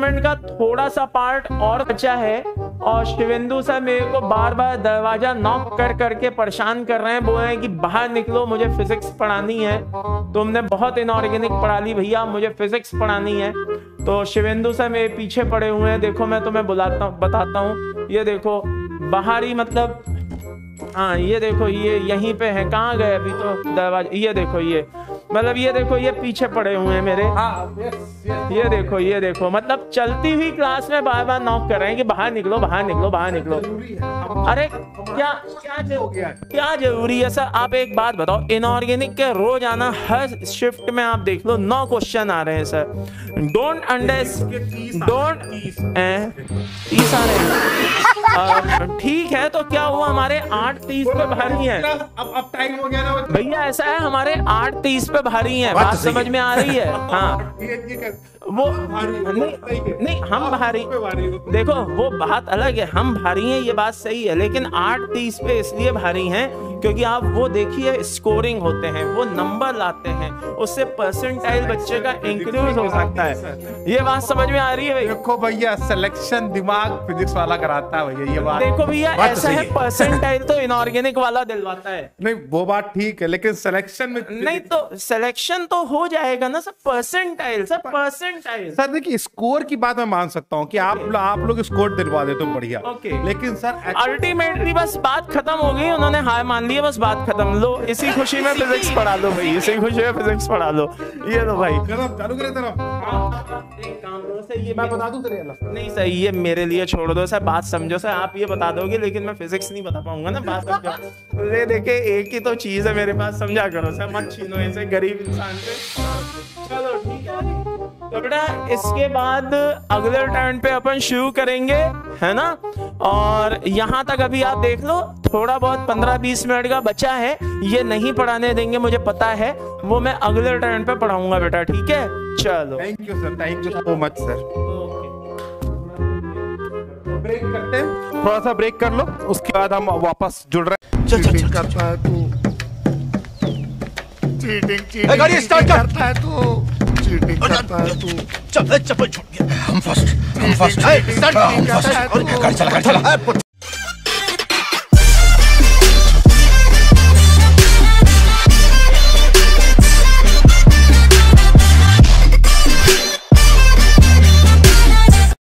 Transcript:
Minute का थोड़ा सा पार्ट और बचा है। और शिवेंदु सर मेरे को बार बार दरवाज़ा नॉक कर करके परेशान कर रहे हैं। बोल रहे हैं कि, बाहर निकलो, मुझे फिजिक्स पढ़ानी है। तुमने बहुत इनऑर्गेनिक पढ़ा ली भैया, मुझे फिजिक्स पढ़ानी है। तो शिवेंदु सर मेरे पीछे पड़े हुए हैं। देखो, मैं तुम्हें बुलाता हूँ, बताता हूँ। ये देखो, बाहरी मतलब हाँ ये देखो, ये यहीं पे है। कहाँ गए अभी तो दरवाज़ा? ये देखो, ये। मतलब ये देखो ये पीछे पड़े हुए हैं मेरे हाँ. ये देखो ये देखो मतलब चलती हुई क्लास में बार बार नॉक कर रहे हैं कि बाहर निकलो बाहर निकलो बाहर निकलो है अरे क्या क्या ज़रूरी गया क्या ज़रूरी है सर आप एक बात बताओ इनऑर्गेनिक के रोज आना हर शिफ्ट में आप देख लो नौ क्वेश्चन आ रहे हैं सर डोंट अंडर डोंट तीस आ रहे हैं ठीक है तो क्या हुआ हमारे आठ तीस पे भारी है? अब अब टाइम हो गया ना भैया ऐसा है हमारे आठ तीस पे भारी है। बात समझ में आ रही है? हाँ। वो नहीं नहीं हम भारी पे भारी हो। देखो वो बात अलग है। हम भारी हैं ये बात सही है लेकिन आठ तीस पे इसलिए भारी हैं क्योंकि आप वो देखिए स्कोरिंग होते हैं वो नंबर लाते हैं उससे परसेंटाइल बच्चे का इंक्रीज हो सकता है। ये बात समझ में आ रही है देखो भैया सिलेक्शन दिमाग फिजिक्स वाला कराता है भैया ये बात देखो भैया ऐसा है परसेंटाइल तो इनऑर्गेनिक वाला दिलवाता है। नहीं वो बात ठीक है लेकिन सिलेक्शन में नहीं तो सिलेक्शन तो हो जाएगा ना sir percentile sir percentile sir देखिए स्कोर की बात मैं मान सकता हूँ कि आप आप लोग स्कोर दिलवा दे तो बढ़िया। लेकिन सर अल्टीमेटली बस बात खत्म हो गई उन्होंने हार मान ली है बस बात खत्म लो। इसी खुशी में फिजिक्स पढ़ा लो भाई इसी खुशी में फिजिक्स पढ़ा लो। ये लो भाई। चालू करे तरफ़ एक काम करो सर ये मैं बता दूँ तेरे नहीं सर ये मेरे लिए छोड़ दो सर बात समझो सर आप ये बता दोगे लेकिन मैं फिजिक्स नहीं बता पाऊँगा ना बात समझो। ले देखे एक ही तो चीज़ है मेरे पास समझा करो सर मत छीनो ऐसे गरीब इंसान से। चलो ठीक है तो बेटा इसके बाद अगले टर्न पे अपन शुरू करेंगे है ना? और यहाँ तक अभी आप देख लो थोड़ा बहुत पंद्रह बीस मिनट का बचा है। ये नहीं पढ़ाने देंगे मुझे पता है। वो मैं अगले टर्न पे पढ़ाऊँगा बेटा ठीक है? चलो। Thank you sir thank you so much sir break करते हैं? थोड़ा सा ब्रेक कर लो उसके बाद हम वापस जुड़ रहे हैं। चल चल चल करता है तू। चीटिंग चीटिंग ए, गाड़ी स्टार्ट कर। करता है तू। चीटिंग करता है तू चप्पल छूट गया हम फ़र्स्ट। हम फ़र्स्ट। चला चला।